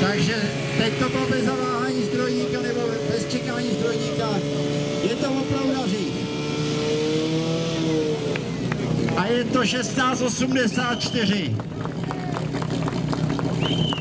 Takže teď to bylo bez zaváhání strojníka nebo bez čekání strojníka. Je to opravdu daří. A je to 16.84.